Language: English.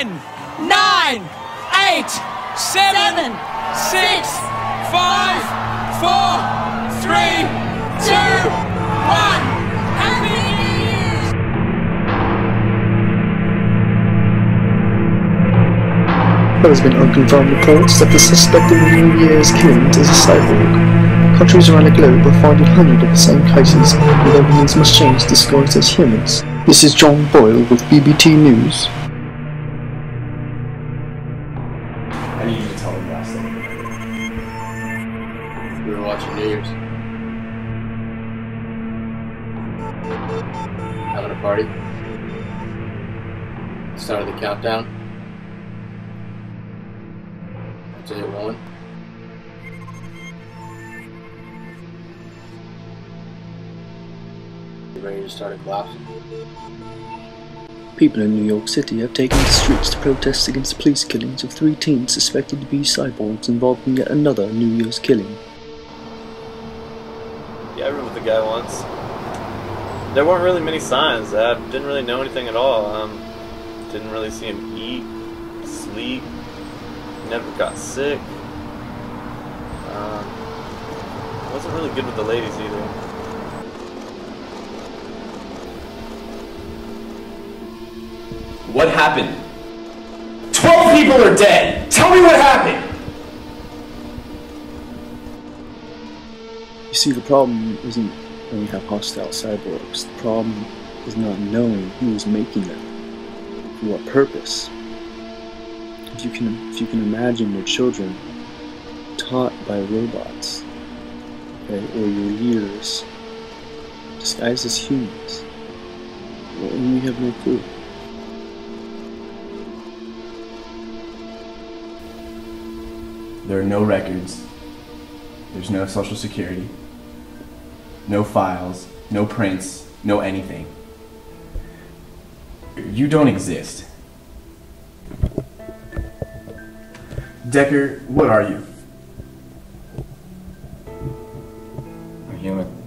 10, 9, 8, 7, 6, 5, 4, 3, 2, 1. Happy There has been unconfirmed reports that the suspect in the New Year's killings is a cyborg. Countries around the globe are finding hundreds of the same cases involving these machines disguised as humans. This is John Boyle with BBT News. I need you to tell me last thing. We were watching New Year's. Having a party. Started the countdown. To hit one. You ready to start a collapse? People in New York City have taken the streets to protest against police killings of three teens suspected to be cyborgs involved in yet another New Year's killing. Yeah, I with the guy once. There weren't really many signs. I didn't really know anything at all. Um, didn't really see him eat, sleep. Never got sick. Um, wasn't really good with the ladies either. What happened? Twelve people are dead! Tell me what happened! You see, the problem isn't when we have hostile cyborgs. The problem is not knowing who is making them, for what purpose. If you can, if you can imagine your children taught by robots, okay, or your leaders disguised as humans, well, then we have no clue. There are no records. There's no social security. No files. No prints. No anything. You don't exist. Decker, what are you? I'm human.